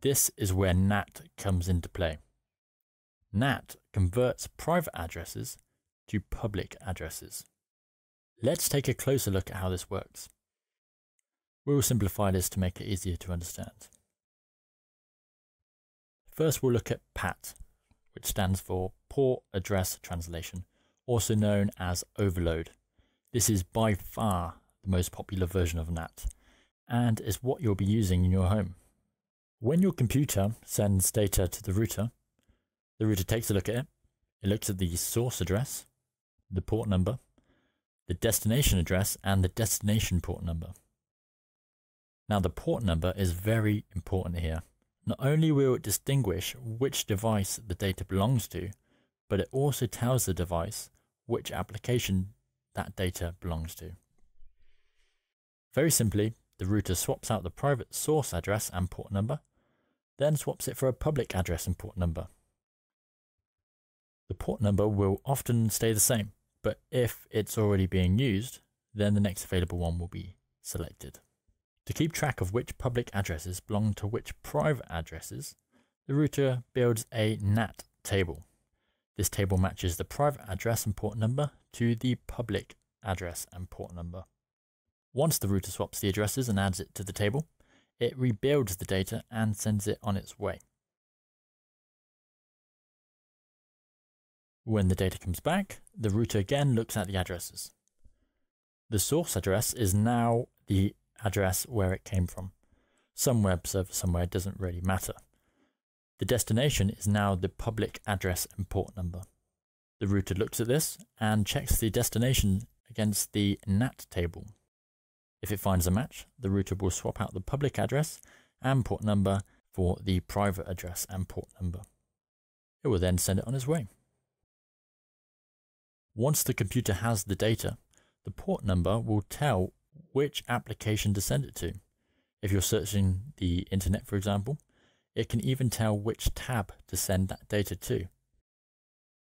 This is where NAT comes into play. NAT converts private addresses to public addresses. Let's take a closer look at how this works. We'll simplify this to make it easier to understand. First we'll look at PAT, which stands for Port Address Translation, also known as overload. This is by far the most popular version of NAT, and is what you'll be using in your home. When your computer sends data to the router, the router takes a look at it, it looks at the source address, the port number, the destination address, and the destination port number. Now the port number is very important here. Not only will it distinguish which device the data belongs to, but it also tells the device which application that data belongs to. Very simply, the router swaps out the private source address and port number, then swaps it for a public address and port number. The port number will often stay the same, but if it's already being used, then the next available one will be selected. To keep track of which public addresses belong to which private addresses, the router builds a NAT table. This table matches the private address and port number to the public address and port number. Once the router swaps the addresses and adds it to the table, it rebuilds the data and sends it on its way. When the data comes back, the router again looks at the addresses. The source address is now the address where it came from. Some web server somewhere doesn't really matter. The destination is now the public address and port number. The router looks at this and checks the destination against the NAT table. If it finds a match, the router will swap out the public address and port number for the private address and port number. It will then send it on its way. Once the computer has the data, the port number will tell which application to send it to. If you're searching the internet, for example, it can even tell which tab to send that data to.